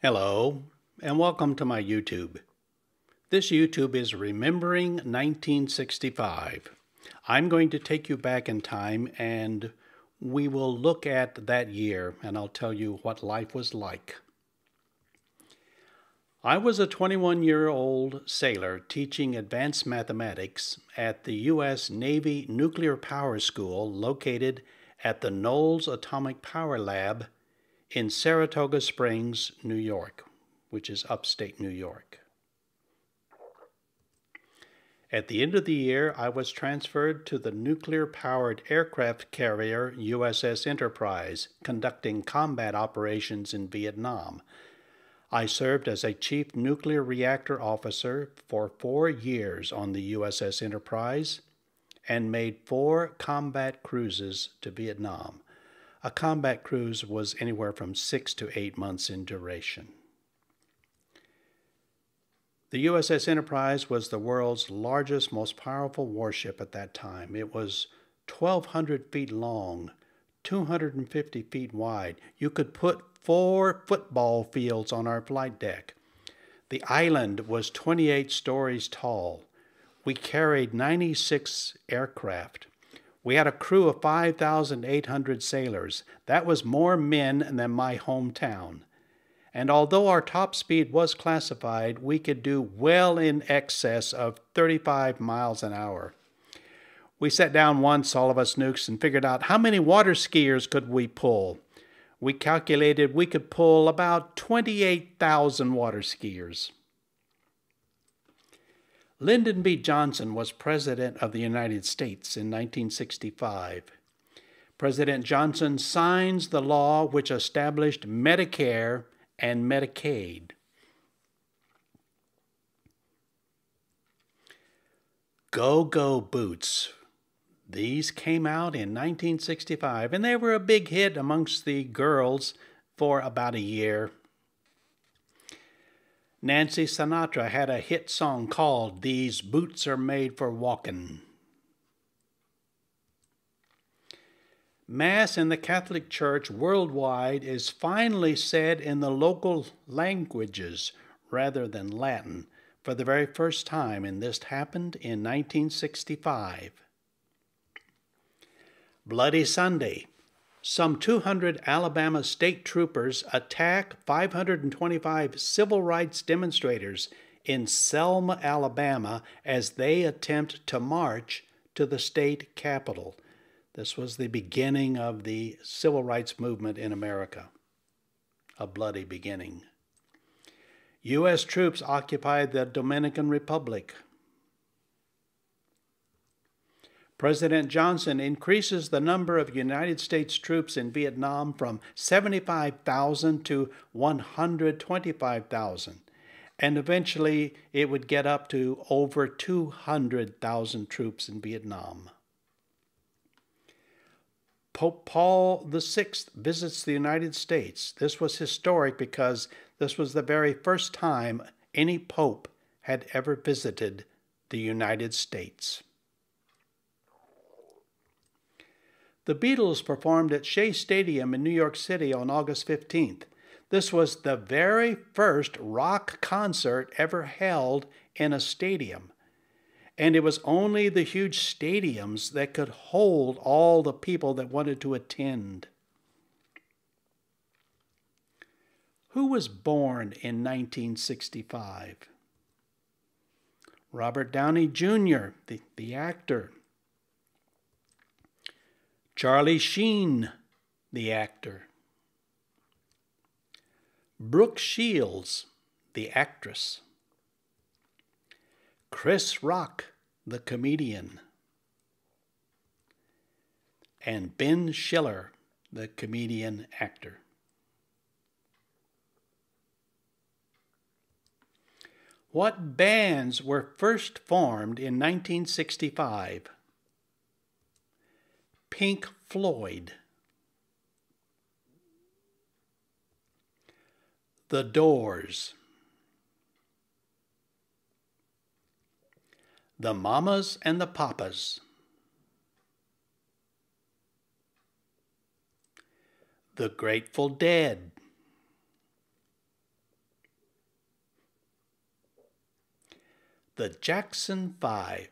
Hello, and welcome to my YouTube. This YouTube is Remembering 1965. I'm going to take you back in time and we will look at that year and I'll tell you what life was like. I was a 21 year old sailor teaching advanced mathematics at the U.S. Navy Nuclear Power School located at the Knolls Atomic Power Lab in Saratoga Springs, New York, which is upstate New York. At the end of the year, I was transferred to the nuclear powered aircraft carrier USS Enterprise, conducting combat operations in Vietnam. I served as a chief nuclear reactor officer for four years on the USS Enterprise and made four combat cruises to Vietnam. A combat cruise was anywhere from six to eight months in duration. The USS Enterprise was the world's largest, most powerful warship at that time. It was 1,200 feet long, 250 feet wide. You could put four football fields on our flight deck. The island was 28 stories tall. We carried 96 aircraft. We had a crew of 5,800 sailors. That was more men than my hometown and although our top speed was classified, we could do well in excess of 35 miles an hour. We sat down once, all of us nukes, and figured out how many water skiers could we pull. We calculated we could pull about 28,000 water skiers. Lyndon B. Johnson was President of the United States in 1965. President Johnson signs the law which established Medicare and Medicaid. Go Go Boots. These came out in 1965 and they were a big hit amongst the girls for about a year. Nancy Sinatra had a hit song called These Boots Are Made for Walkin'. Mass in the Catholic Church worldwide is finally said in the local languages rather than Latin for the very first time, and this happened in 1965. Bloody Sunday. Some 200 Alabama state troopers attack 525 civil rights demonstrators in Selma, Alabama, as they attempt to march to the state capitol. This was the beginning of the civil rights movement in America, a bloody beginning. U.S. troops occupied the Dominican Republic. President Johnson increases the number of United States troops in Vietnam from 75,000 to 125,000, and eventually it would get up to over 200,000 troops in Vietnam. Pope Paul VI visits the United States. This was historic because this was the very first time any pope had ever visited the United States. The Beatles performed at Shea Stadium in New York City on August 15th. This was the very first rock concert ever held in a stadium and it was only the huge stadiums that could hold all the people that wanted to attend. Who was born in 1965? Robert Downey Jr., the, the actor. Charlie Sheen, the actor. Brooke Shields, the actress. Chris Rock, the comedian, and Ben Stiller, the comedian actor. What bands were first formed in 1965? Pink Floyd. The Doors. The Mamas and the Papas. The Grateful Dead. The Jackson Five.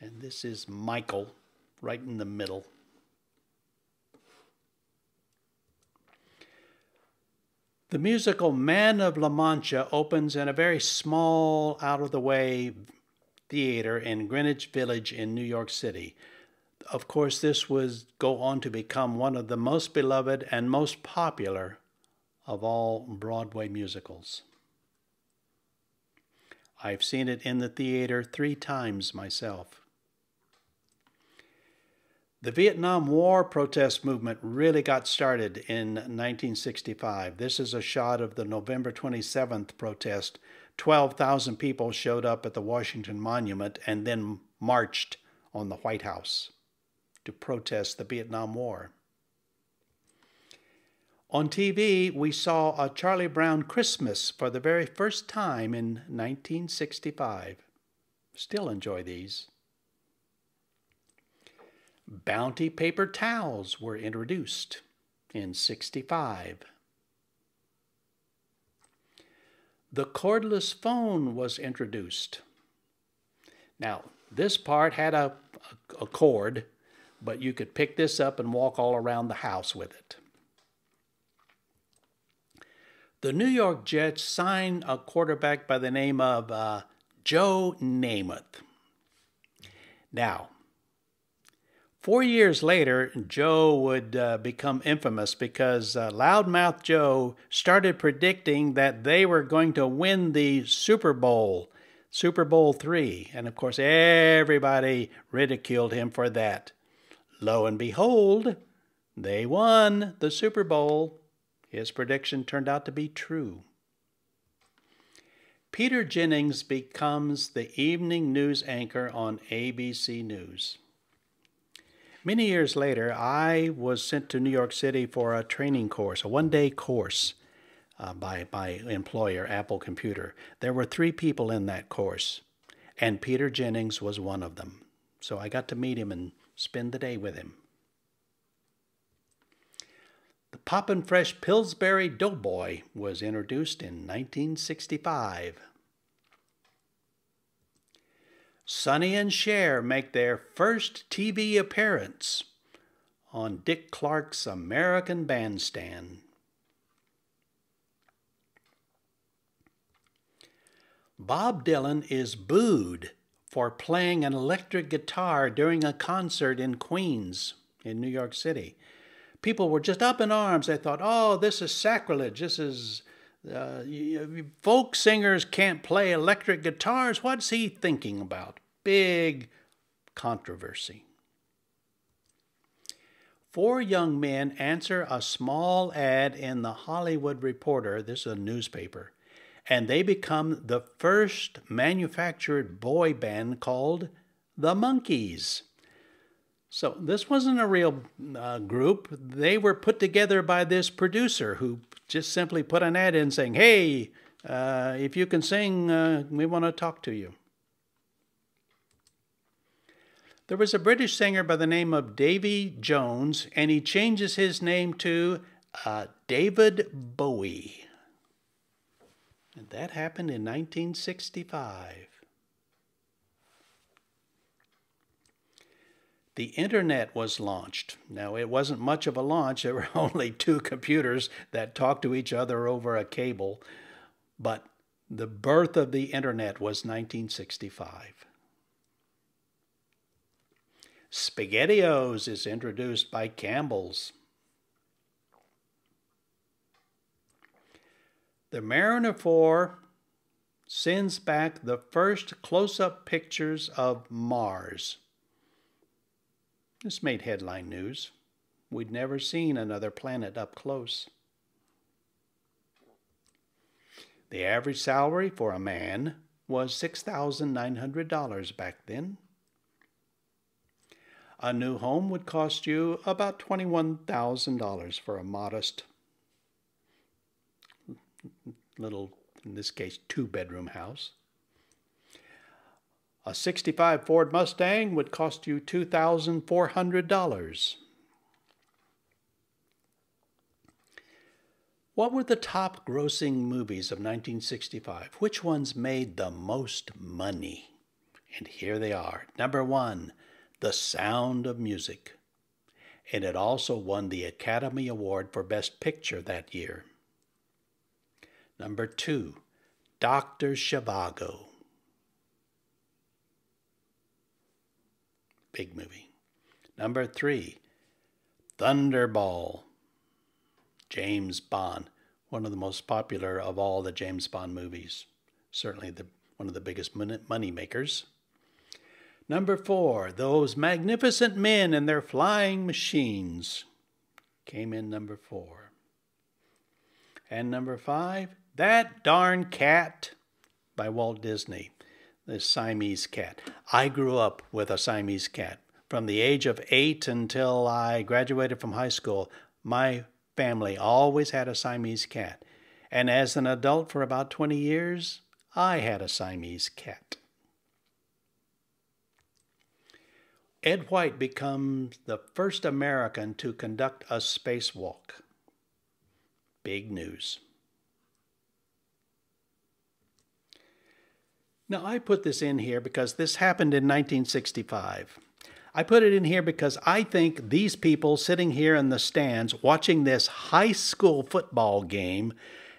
And this is Michael right in the middle. The musical Man of La Mancha opens in a very small, out of the way theater in Greenwich Village in New York City. Of course, this would go on to become one of the most beloved and most popular of all Broadway musicals. I've seen it in the theater three times myself. The Vietnam War protest movement really got started in 1965. This is a shot of the November 27th protest. 12,000 people showed up at the Washington Monument and then marched on the White House to protest the Vietnam War. On TV, we saw a Charlie Brown Christmas for the very first time in 1965. Still enjoy these. Bounty paper towels were introduced in 65. The cordless phone was introduced. Now, this part had a, a, cord, but you could pick this up and walk all around the house with it. The New York Jets signed a quarterback by the name of uh, Joe Namath. Now, Four years later, Joe would uh, become infamous because uh, Loudmouth Joe started predicting that they were going to win the Super Bowl, Super Bowl three. And of course, everybody ridiculed him for that. Lo and behold, they won the Super Bowl. His prediction turned out to be true. Peter Jennings becomes the evening news anchor on ABC News. Many years later, I was sent to New York City for a training course, a one day course uh, by my employer, Apple Computer. There were three people in that course, and Peter Jennings was one of them. So I got to meet him and spend the day with him. The Poppin' Fresh Pillsbury Doughboy was introduced in 1965. Sonny and Cher make their first TV appearance on Dick Clark's American Bandstand. Bob Dylan is booed for playing an electric guitar during a concert in Queens, in New York City. People were just up in arms. They thought, oh, this is sacrilege. This is. Uh, folk singers can't play electric guitars. What's he thinking about? Big controversy. Four young men answer a small ad in the Hollywood Reporter, this is a newspaper, and they become the first manufactured boy band called the Monkees. So this wasn't a real uh, group. They were put together by this producer who just simply put an ad in saying, hey, uh, if you can sing, uh, we want to talk to you. There was a British singer by the name of Davy Jones, and he changes his name to uh, David Bowie. And that happened in 1965. The internet was launched. Now, it wasn't much of a launch. There were only two computers that talked to each other over a cable. But the birth of the internet was 1965. SpaghettiOs is introduced by Campbell's. The Mariner 4 sends back the first close up pictures of Mars. This made headline news. We'd never seen another planet up close. The average salary for a man was $6,900 back then. A new home would cost you about $21,000 for a modest little, in this case, two bedroom house. A 65 Ford Mustang would cost you $2,400. What were the top grossing movies of 1965? Which ones made the most money? And here they are. Number one, The Sound of Music. And it also won the Academy Award for Best Picture that year. Number two, Dr. Zhivago. Big movie. Number three, Thunderball. James Bond, one of the most popular of all the James Bond movies. Certainly the, one of the biggest money makers. Number four, those magnificent men and their flying machines came in number four. And number five, That Darn Cat by Walt Disney, the Siamese cat. I grew up with a Siamese cat. From the age of eight until I graduated from high school, my family always had a Siamese cat. And as an adult for about 20 years, I had a Siamese cat. Ed White becomes the first American to conduct a spacewalk. Big news. Now, I put this in here because this happened in 1965. I put it in here because I think these people sitting here in the stands watching this high school football game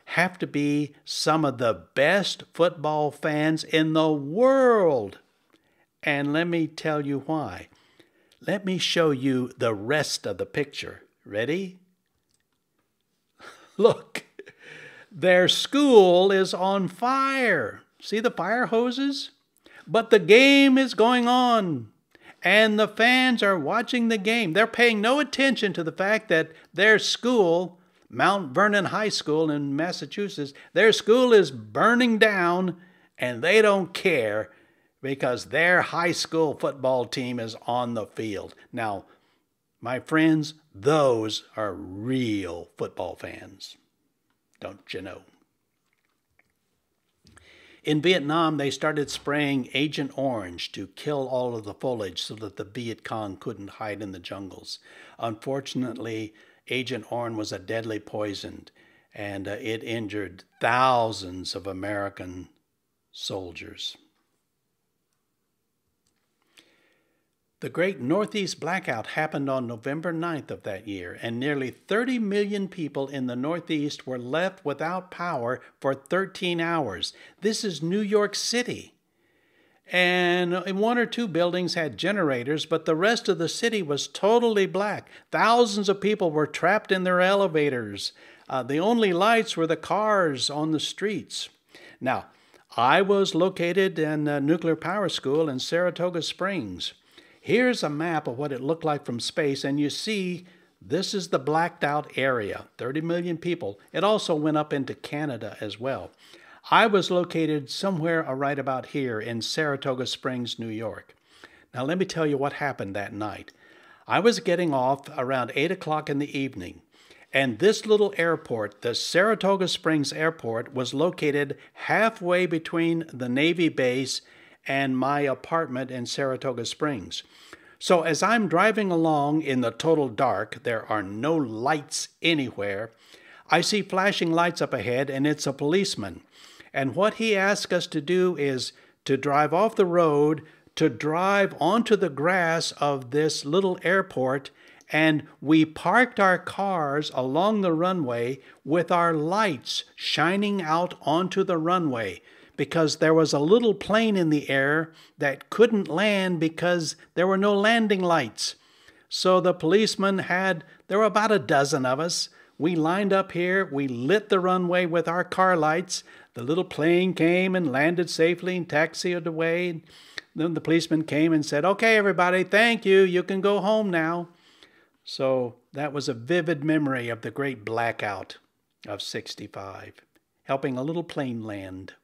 have to be some of the best football fans in the world. And let me tell you why. Let me show you the rest of the picture. Ready? Look, their school is on fire. See the fire hoses? But the game is going on and the fans are watching the game. They're paying no attention to the fact that their school, Mount Vernon High School in Massachusetts, their school is burning down and they don't care because their high school football team is on the field. Now, my friends, those are real football fans. Don't you know? In Vietnam, they started spraying Agent Orange to kill all of the foliage so that the Viet Cong couldn't hide in the jungles. Unfortunately, Agent Orange was a deadly poison, and uh, it injured thousands of American soldiers. The great Northeast blackout happened on November 9th of that year, and nearly 30 million people in the Northeast were left without power for 13 hours. This is New York City. And one or two buildings had generators, but the rest of the city was totally black. Thousands of people were trapped in their elevators. Uh, the only lights were the cars on the streets. Now, I was located in a nuclear power school in Saratoga Springs. Here's a map of what it looked like from space, and you see this is the blacked out area 30 million people. It also went up into Canada as well. I was located somewhere right about here in Saratoga Springs, New York. Now, let me tell you what happened that night. I was getting off around 8 o'clock in the evening, and this little airport, the Saratoga Springs Airport, was located halfway between the Navy base and my apartment in Saratoga Springs. So as I'm driving along in the total dark, there are no lights anywhere. I see flashing lights up ahead, and it's a policeman. And what he asks us to do is to drive off the road, to drive onto the grass of this little airport, and we parked our cars along the runway with our lights shining out onto the runway because there was a little plane in the air that couldn't land because there were no landing lights. So the policeman had, there were about a dozen of us. We lined up here, we lit the runway with our car lights. The little plane came and landed safely and taxied away. Then the policeman came and said, Okay, everybody, thank you. You can go home now. So that was a vivid memory of the great blackout of 65, helping a little plane land.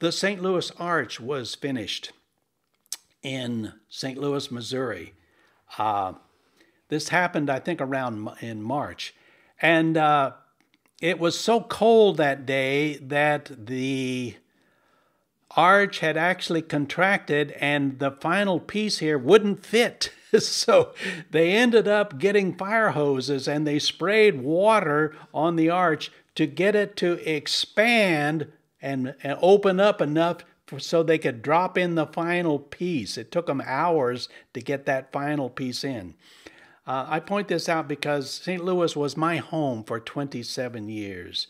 The St. Louis Arch was finished in St. Louis, Missouri. Uh, this happened, I think, around in March. And uh, it was so cold that day that the arch had actually contracted and the final piece here wouldn't fit. so they ended up getting fire hoses and they sprayed water on the arch to get it to expand and, and open up enough for, so they could drop in the final piece. It took them hours to get that final piece in. Uh, I point this out because St. Louis was my home for 27 years.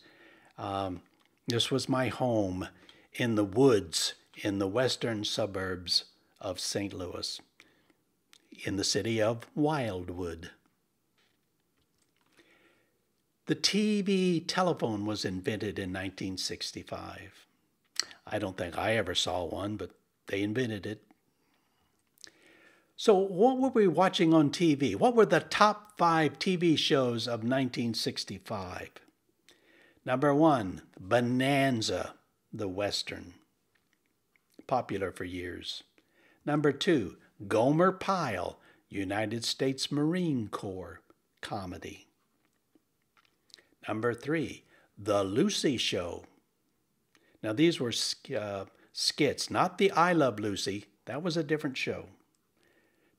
Um, this was my home in the woods in the western suburbs of St. Louis, in the city of Wildwood. The TV telephone was invented in 1965. I don't think I ever saw one, but they invented it. So, what were we watching on TV? What were the top five TV shows of 1965? Number one, Bonanza, the Western, popular for years. Number two, Gomer Pyle, United States Marine Corps, comedy. Number three, The Lucy Show. Now, these were uh, skits, not the I Love Lucy, that was a different show.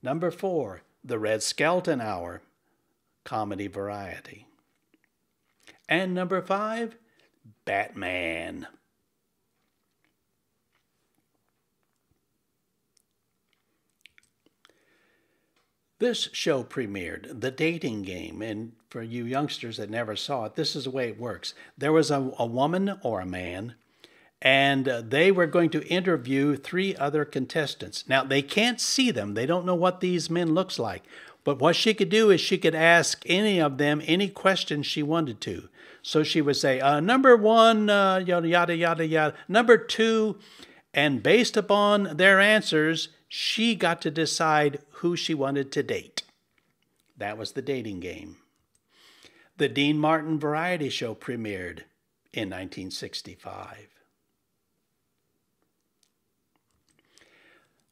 Number four, The Red Skelton Hour, comedy variety. And number five, Batman. This show premiered, The Dating Game, and for you youngsters that never saw it, this is the way it works. There was a, a woman or a man and uh, they were going to interview three other contestants. Now, they can't see them. They don't know what these men looks like. But what she could do is she could ask any of them any questions she wanted to. So she would say, uh, number one, uh, yada, yada, yada, yada. Number two, and based upon their answers, she got to decide who she wanted to date. That was the dating game. The Dean Martin Variety Show premiered in 1965.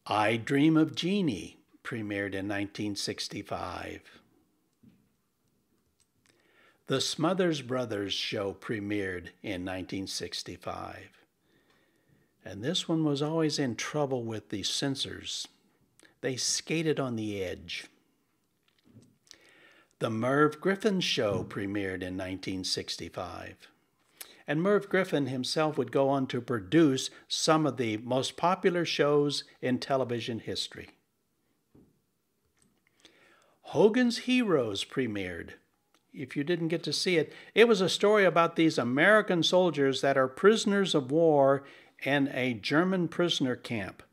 I Dream of Jeannie premiered in 1965. The Smothers Brothers show premiered in 1965. And this one was always in trouble with the censors. They skated on the edge. The Merv Griffin Show premiered in 1965 and Merv Griffin himself would go on to produce some of the most popular shows in television history. Hogan's Heroes premiered. If you didn't get to see it, it was a story about these American soldiers that are prisoners of war in a German prisoner camp.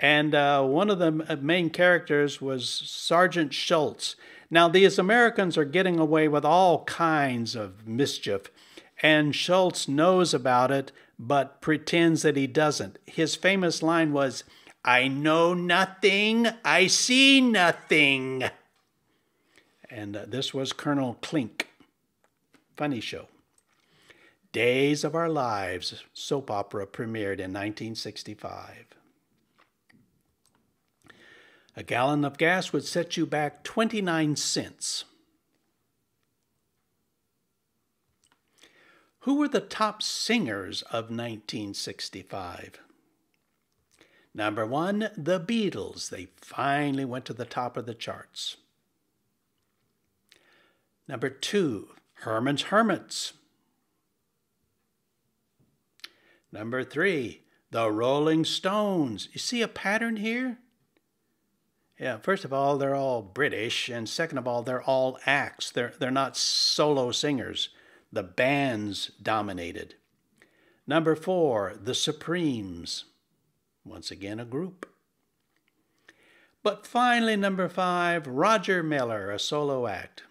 And uh, one of the main characters was Sergeant Schultz. Now, these Americans are getting away with all kinds of mischief and Schultz knows about it but pretends that he doesn't. His famous line was, I know nothing, I see nothing. And uh, this was Colonel Klink. Funny show. Days of Our Lives soap opera premiered in 1965. A gallon of gas would set you back 29 cents. Who were the top singers of 1965? Number one, the Beatles. They finally went to the top of the charts. Number two, Herman's Hermits. Number three, the Rolling Stones. You see a pattern here? Yeah, first of all, they're all British, and second of all, they're all acts. They're, they're not solo singers the bands dominated. Number four, the Supremes. Once again, a group. But finally, number five, Roger Miller, a solo act.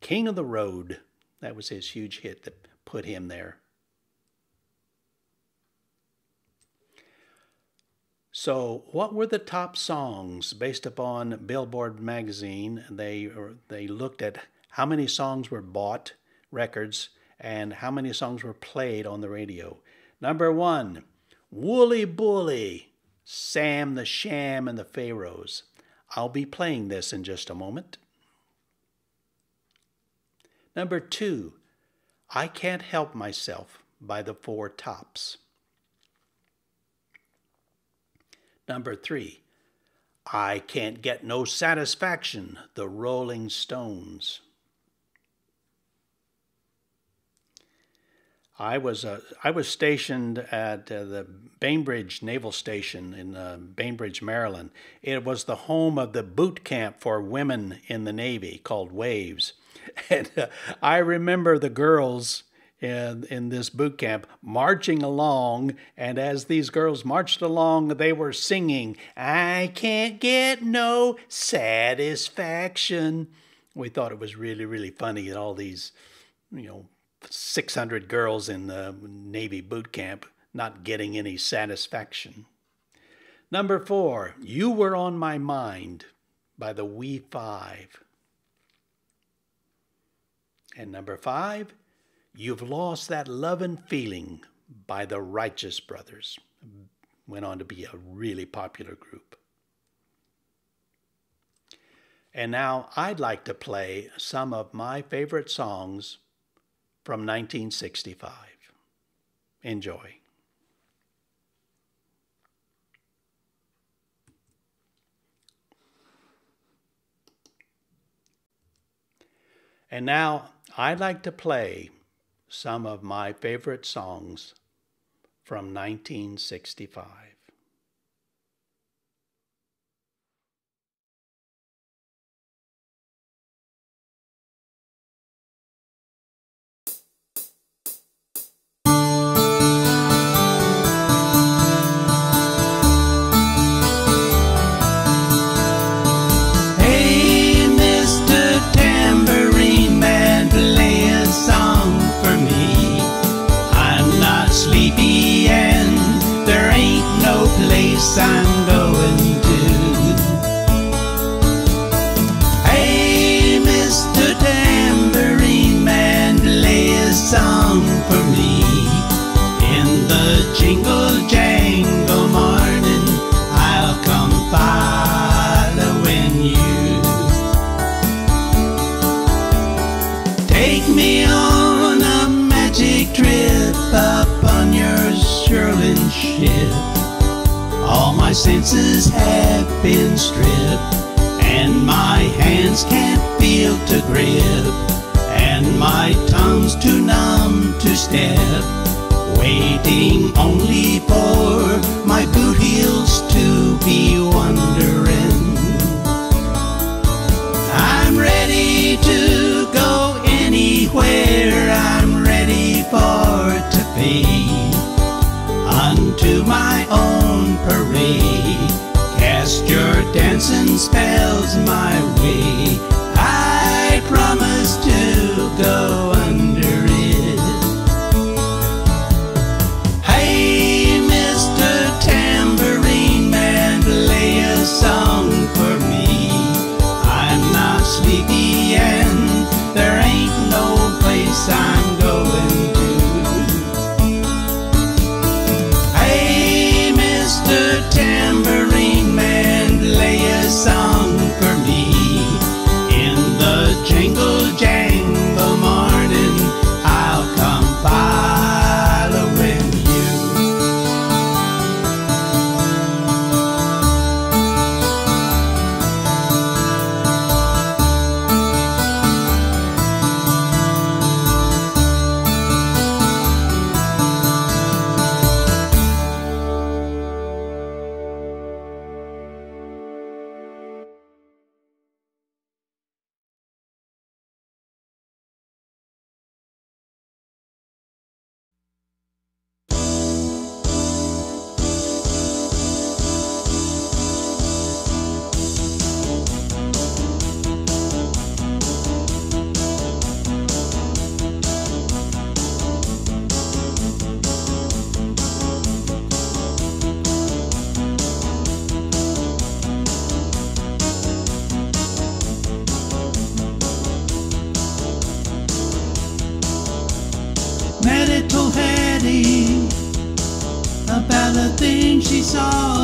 King of the Road. That was his huge hit that put him there. So, what were the top songs based upon Billboard magazine? They they looked at how many songs were bought records and how many songs were played on the radio. Number one, Wooly Bully, Sam the Sham and the Pharaohs. I'll be playing this in just a moment. Number two, I Can't Help Myself by the Four Tops. Number three, I Can't Get No Satisfaction, The Rolling Stones. I was uh, I was stationed at uh, the Bainbridge Naval Station in uh, Bainbridge, Maryland. It was the home of the boot camp for women in the Navy called Waves, and uh, I remember the girls in in this boot camp marching along, and as these girls marched along, they were singing, "I can't get no satisfaction." We thought it was really really funny, that all these, you know 600 girls in the Navy boot camp not getting any satisfaction. Number four, You Were on My Mind by the We Five. And number five, You've Lost That Lovin' Feeling by the Righteous Brothers. Went on to be a really popular group. And now I'd like to play some of my favorite songs from 1965. Enjoy. And now I'd like to play some of my favorite songs from 1965. And my hands can't feel to grip, and my tongue's too numb to step, waiting only for my spells my way. Thing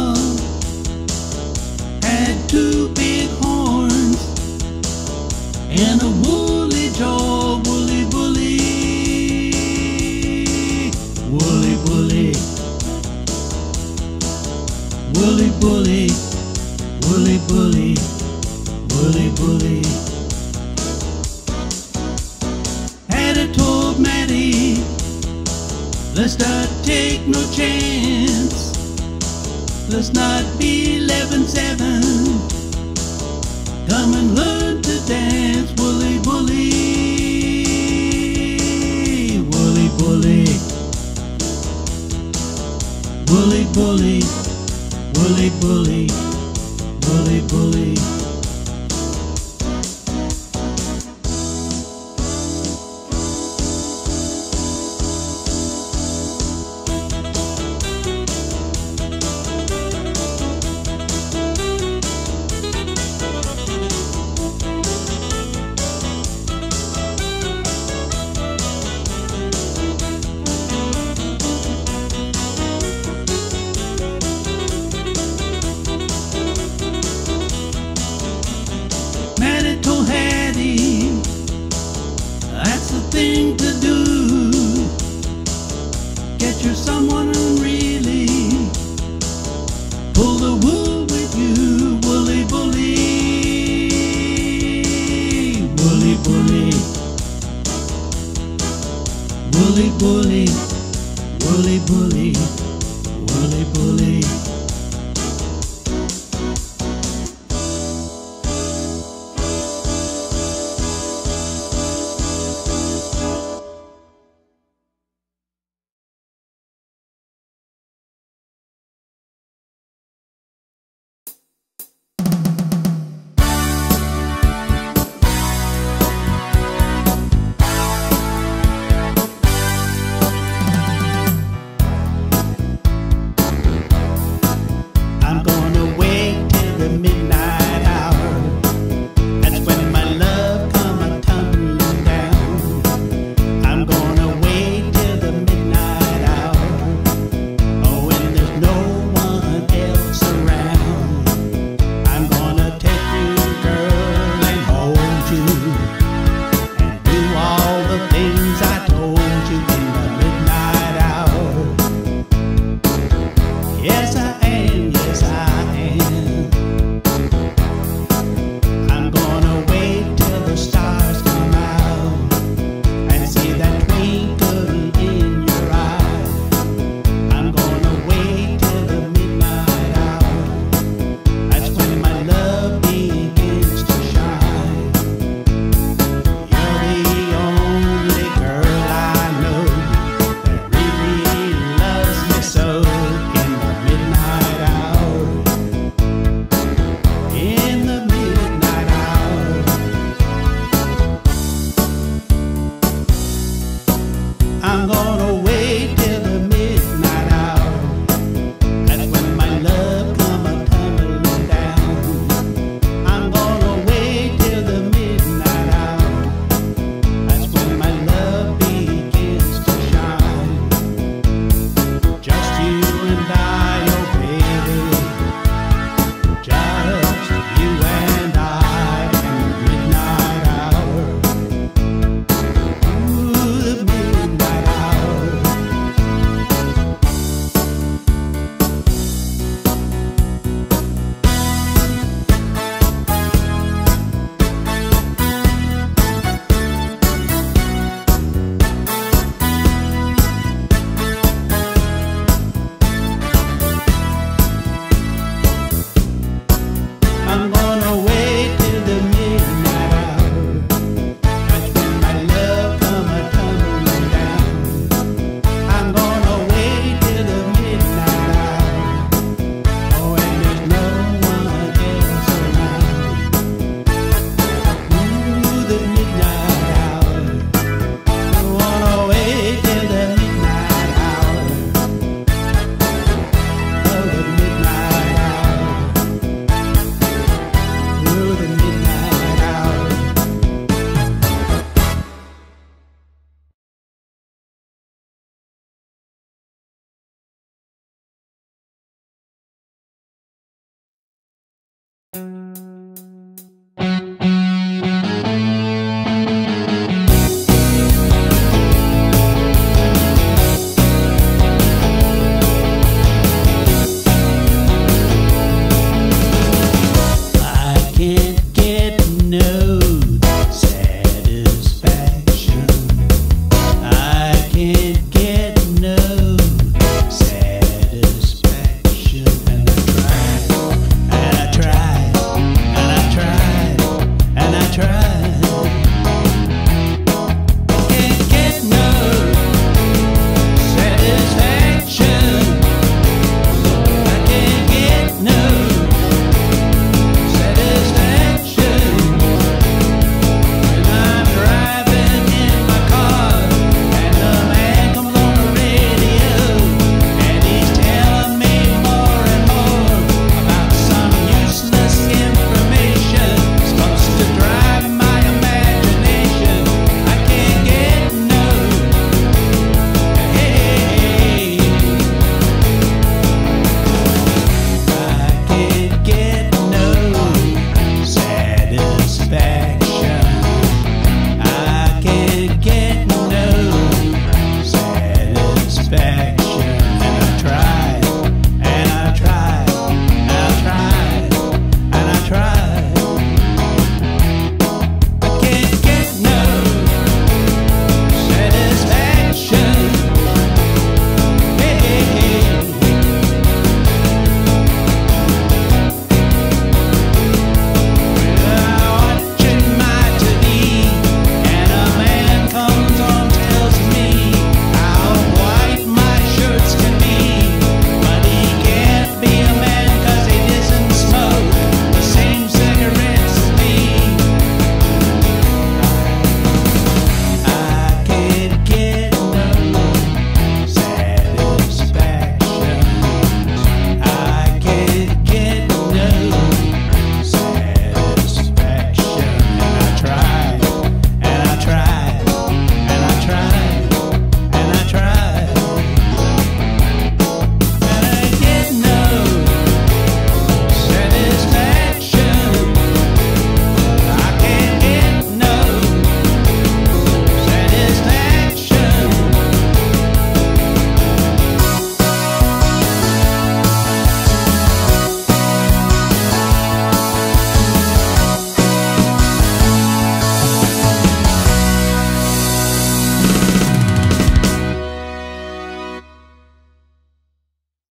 Música